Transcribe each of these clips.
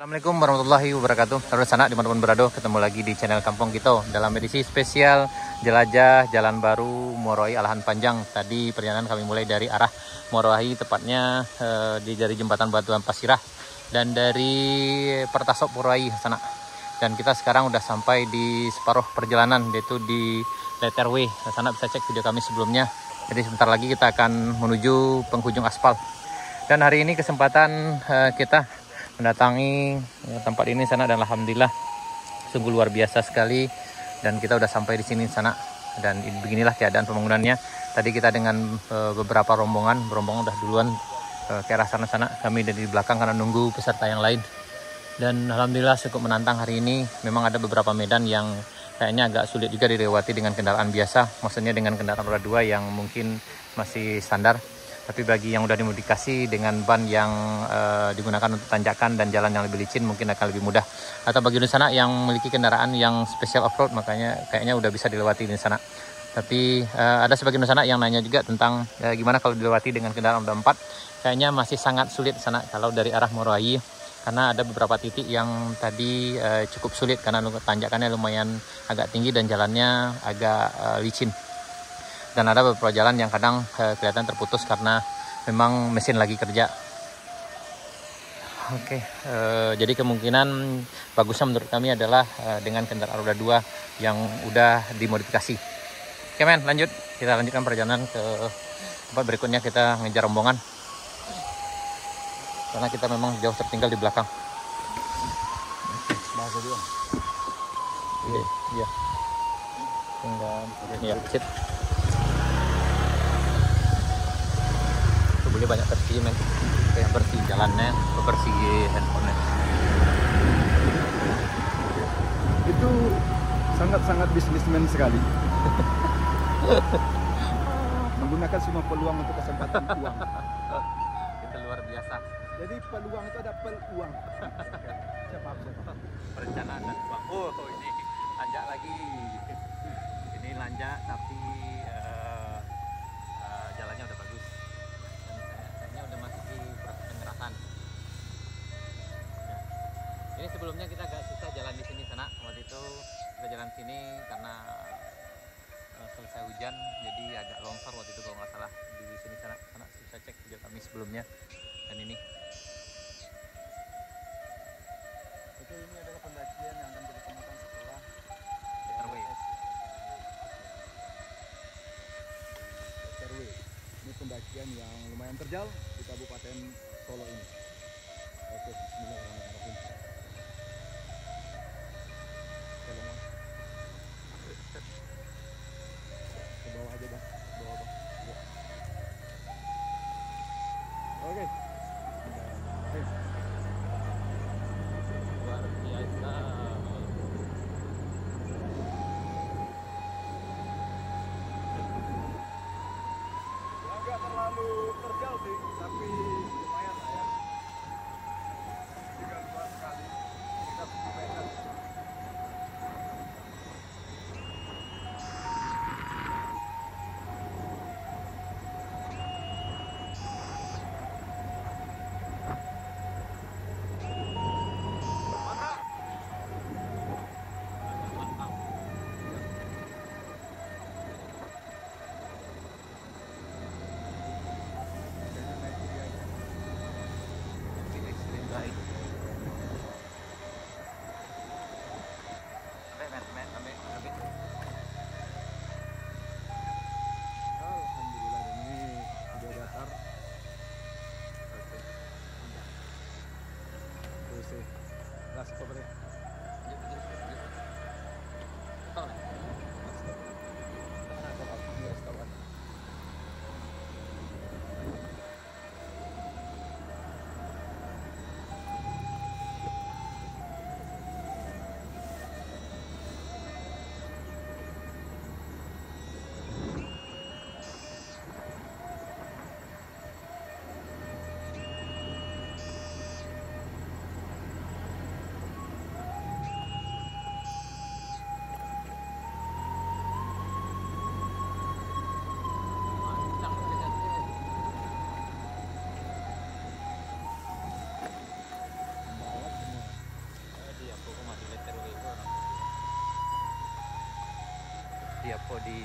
Assalamualaikum warahmatullahi wabarakatuh. Saudara sanak di mana pun berada ketemu lagi di channel Kampung Kita Dalam edisi spesial jelajah Jalan Baru Moroai Alahan Panjang. Tadi perjalanan kami mulai dari arah Moroai Tepatnya eh, di dari jembatan Batuan Pasirah Dan dari Pertasok Moroai sana Dan kita sekarang udah sampai di separuh perjalanan Yaitu di Letterway Sana bisa cek video kami sebelumnya. Jadi sebentar lagi kita akan menuju penghujung aspal. Dan hari ini kesempatan uh, kita mendatangi eh, tempat ini sana dan alhamdulillah sungguh luar biasa sekali. Dan kita udah sampai di sini sana. Dan beginilah keadaan pembangunannya. Tadi kita dengan uh, beberapa rombongan rombongan udah duluan uh, ke arah sana sana. Kami dari belakang karena nunggu peserta yang lain. Dan alhamdulillah cukup menantang hari ini. Memang ada beberapa medan yang kayaknya agak sulit juga dilewati dengan kendaraan biasa. Maksudnya dengan kendaraan roda dua yang mungkin masih standar tapi bagi yang udah dimodifikasi dengan ban yang uh, digunakan untuk tanjakan dan jalan yang lebih licin mungkin akan lebih mudah. Atau bagi di sana yang memiliki kendaraan yang spesial off-road makanya kayaknya udah bisa dilewati di sana. Tapi uh, ada sebagian sana yang nanya juga tentang uh, gimana kalau dilewati dengan kendaraan roda 4. Kayaknya masih sangat sulit sana kalau dari arah Moroai karena ada beberapa titik yang tadi uh, cukup sulit karena tanjakannya lumayan agak tinggi dan jalannya agak uh, licin dan ada beberapa jalan yang kadang uh, kelihatan terputus karena memang mesin lagi kerja. Oke, okay, uh, jadi kemungkinan bagusnya menurut kami adalah uh, dengan kendaraan roda 2 yang udah dimodifikasi. Oke okay, men, lanjut. Kita lanjutkan perjalanan ke tempat berikutnya kita ngejar rombongan. Karena kita memang jauh tertinggal di belakang. Bahasa dia. Iya. Iya. Tinggal. Iya, sit. Boleh banyak bersih men. Kayak bersih jalannya bersih handphonenya. Itu sangat-sangat bisnismen sekali. Menggunakan semua peluang untuk kesempatan uang. Itu luar biasa. Jadi peluang itu ada peluang. Siapa siapa perencanaan dan uang. Oh ini lanjak lagi. Ini lanjak tapi hujan jadi agak longsor waktu itu kalau nggak salah di sini sana sana bisa cek video kami sebelumnya dan ini Oke, ini adalah pendakian yang akan dilakukan setelah Letterway. Letterway. Ini pendakian yang lumayan terjal di Kabupaten Solo ini. Oke, bismillahirrahmanirrahim. Siapa di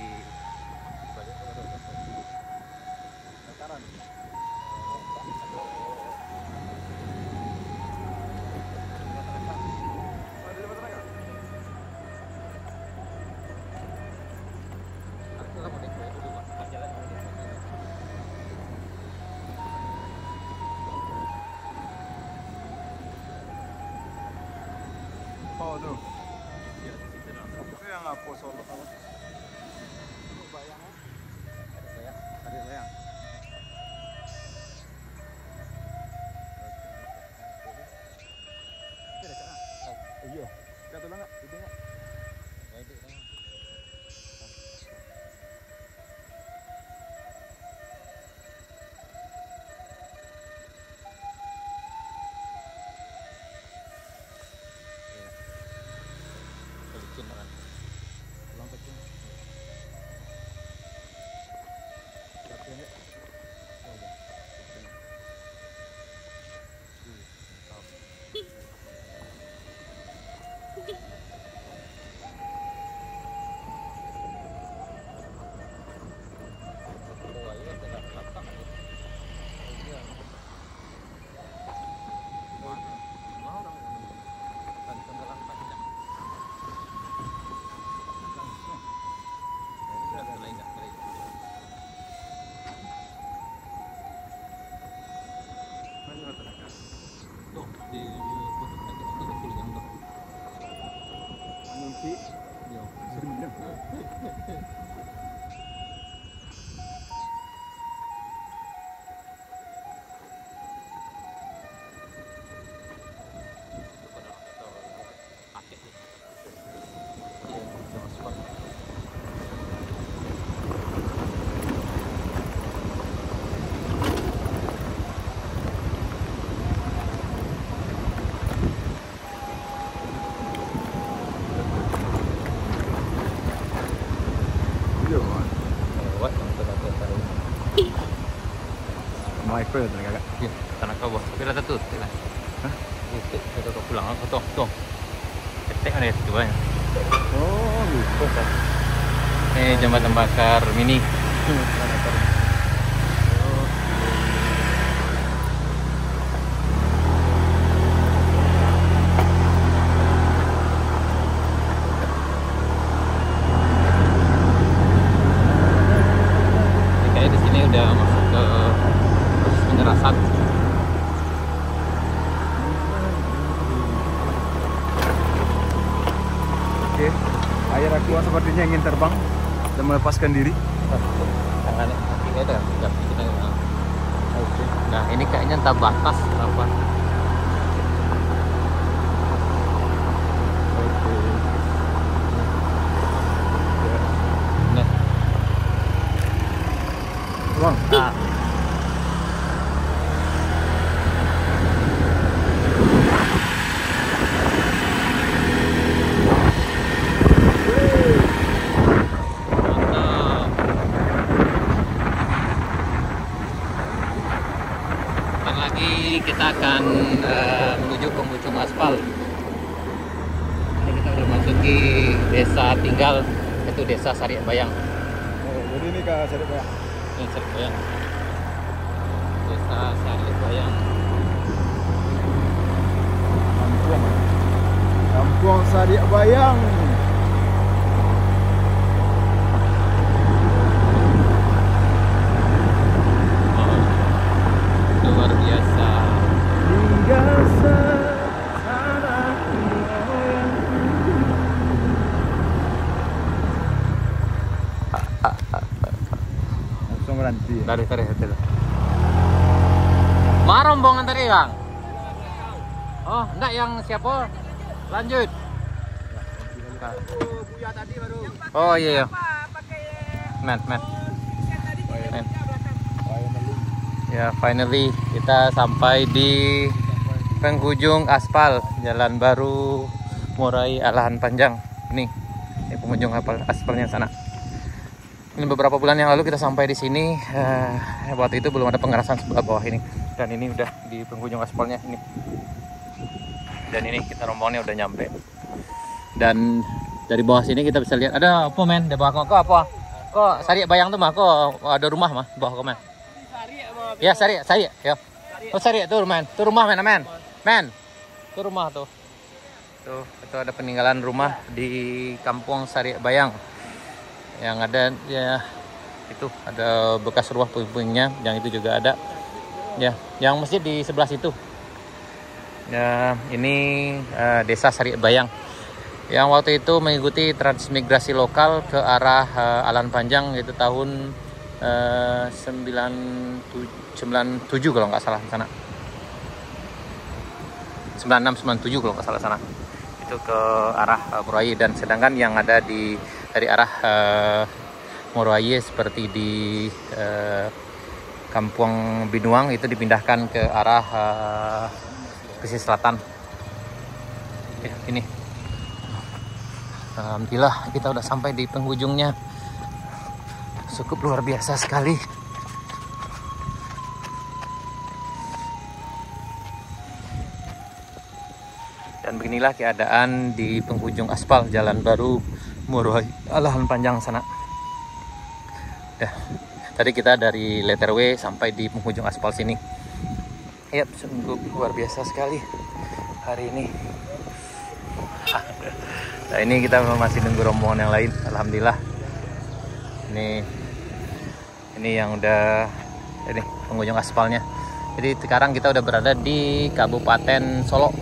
Mau ikut ya Batanega? Iya, tanah kau bos. Bila satu, bila. Hah? Itu, itu kau pulang. Kau tuh, tuh. Ketek ada itu banyak. Oh, lupa kan. Ini jembatan bakar mini. Ini Kayaknya di sini udah masuk ke proses penyerasan. Oke, air aqua sepertinya ingin terbang dan melepaskan diri. Tangannya kakinya ada, kaki kita. Oke. Nah ini kayaknya entah batas apa. Nah, Bang, nah. Mantap. Bentar lagi kita akan eh, menuju penghujung aspal. Ini kita udah masuki desa tinggal itu desa Sariak Bayang. oh, jadi ini kak Sarip Bayang. Ini Sariak Bayang. Desa Sariak Bayang. Kampung. Kampung Sarip Bayang. Oh, luar biasa. Hingga sana goyang. Langsung ya? Dari tadi hotel. Mana rombongan tadi bang? Oh, enggak yang siapa? Lanjut. Oh iya iya. Men, men, men. Ya, finally kita sampai di penghujung aspal Jalan Baru Murai Alahan Panjang. Nih, ini penghujung aspal aspalnya sana. Ini beberapa bulan yang lalu kita sampai di sini. Eh, waktu itu belum ada pengerasan sebelah bawah ini. Dan ini udah di penghujung aspalnya ini. Dan ini kita rombongannya udah nyampe. Dan dari bawah sini kita bisa lihat ada apa men? Di bawah kok apa? Kok sari bayang tuh mah kok ada rumah mah bawah kok men? Ya sari sari ya. Oh sari tuh men. Tuh rumah men men. Men. Tuh rumah tuh. Tuh itu ada peninggalan rumah di kampung Sari Bayang yang ada ya itu. Ada bekas rumah puing-puingnya yang itu juga ada. Ya yang masjid di sebelah situ. Ya ini eh, desa Sari Bayang. Yang waktu itu mengikuti transmigrasi lokal ke arah eh, Alan Panjang itu tahun eh, 97 97 kalau nggak salah di sana. 9697 kalau nggak salah sana. Itu ke arah uh, dan sedangkan yang ada di dari arah uh, seperti di uh, Kampung Binuang itu dipindahkan ke arah uh, pesisir selatan. Ya, ini. Alhamdulillah kita udah sampai di penghujungnya. Cukup luar biasa sekali. Dan beginilah keadaan di penghujung aspal jalan baru Murai Alahan Panjang sana. Ya, tadi kita dari letter W sampai di penghujung aspal sini. Yap, sungguh luar biasa sekali hari ini. Nah ini kita masih nunggu rombongan yang lain. Alhamdulillah. Ini ini yang udah ini penghujung aspalnya. Jadi sekarang kita udah berada di Kabupaten Solo.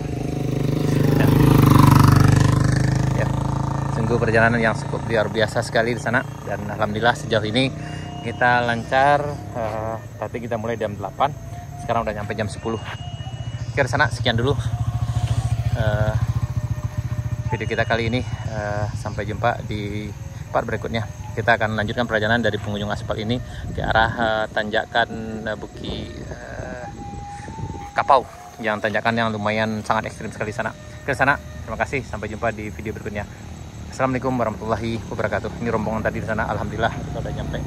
Sungguh perjalanan yang cukup luar biasa sekali di sana. Dan alhamdulillah sejauh ini kita lancar uh, tapi kita mulai jam 8 sekarang udah nyampe jam 10 Oke sana sekian dulu uh, video kita kali ini. Uh, sampai jumpa di part berikutnya. Kita akan lanjutkan perjalanan dari pengunjung aspal ini ke arah uh, tanjakan uh, Buki uh, Kapau. Yang tanjakan yang lumayan sangat ekstrim sekali sana. Ke sana terima kasih. Sampai jumpa di video berikutnya Assalamualaikum warahmatullahi wabarakatuh. Ini rombongan tadi di sana. Alhamdulillah kita udah nyampe.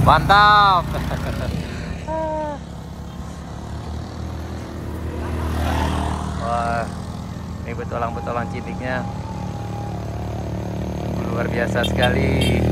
Mantap. Wah, ini betulang-betulang cidiknya luar biasa sekali.